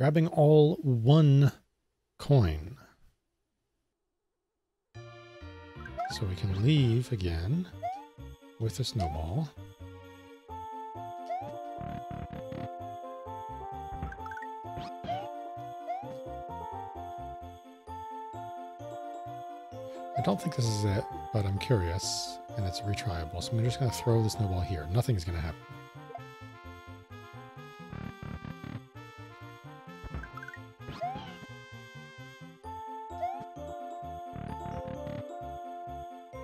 grabbing all one coin. So we can leave again with the snowball. I don't think this is it, but I'm curious, and it's retryable. So I'm just going to throw the snowball here. Nothing's going to happen.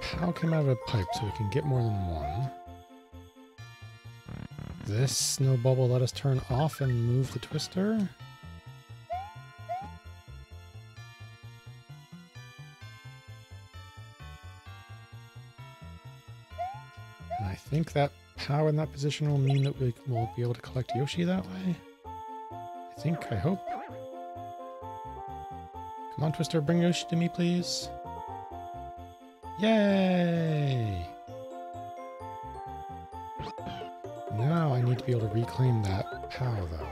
POW came out of a pipe so we can get more than one? This snow bubble let us turn off and move the twister? And I think that POW in that position will mean that we will be able to collect Yoshi that way. I think, I hope. Come on, Twister, bring Yoshi to me, please. Yay! Now I need to be able to reclaim that POW, though.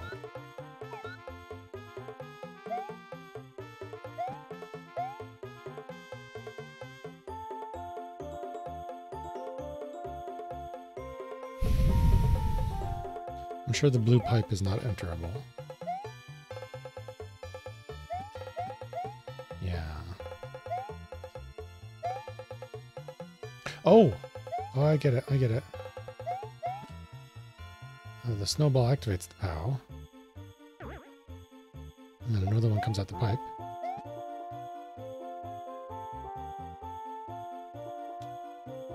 I'm sure the blue pipe is not enterable. Oh! Oh, I get it, I get it. Uh, the snowball activates the POW. And then another one comes out the pipe.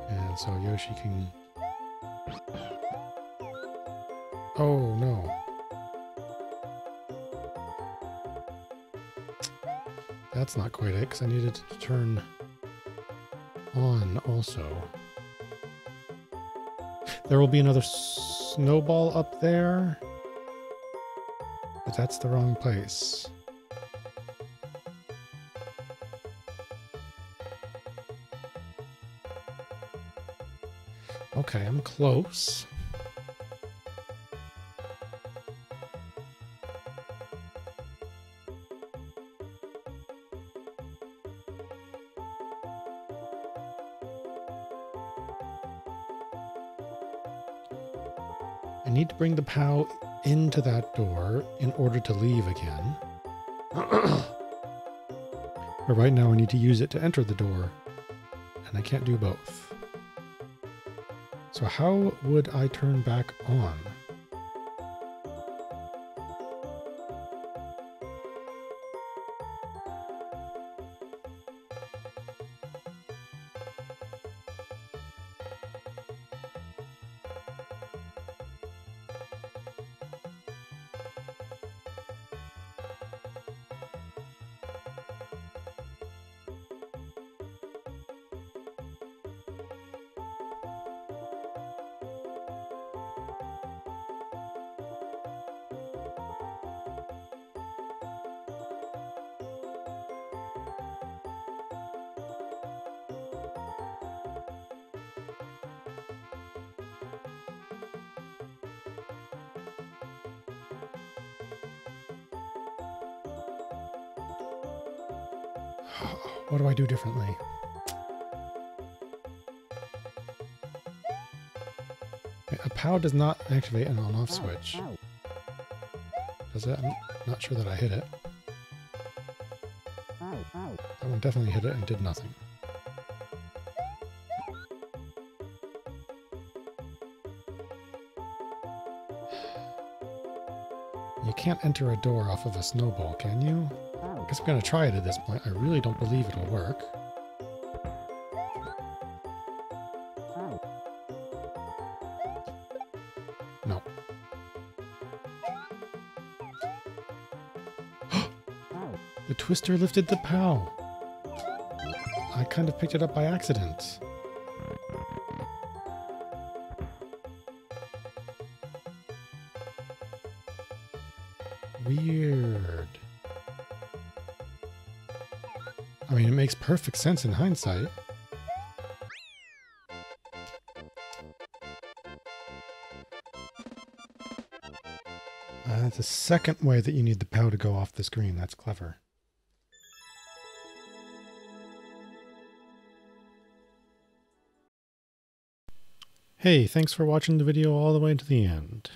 And so Yoshi can... Oh, no. That's not quite it, because I needed to turn on also. There will be another snowball up there. But that's the wrong place. Okay, I'm close. I need to bring the POW into that door in order to leave again. but right now I need to use it to enter the door, and I can't do both. So how would I turn back on? What do I do differently? A POW does not activate an on-off switch. Does it? I'm not sure that I hit it. That one definitely hit it and did nothing. You can't enter a door off of a snowball, can you? I guess I'm gonna try it at this point. I really don't believe it'll work. No. the twister lifted the POW. I kind of picked it up by accident. Weird. I mean, it makes perfect sense in hindsight. Uh, that's a second way that you need the POW to go off the screen. That's clever. Hey, thanks for watching the video all the way to the end.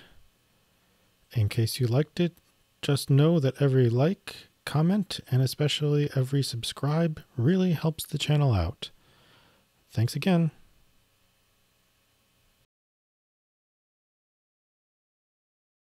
In case you liked it, just know that every like, comment, and especially every subscribe really helps the channel out. Thanks again.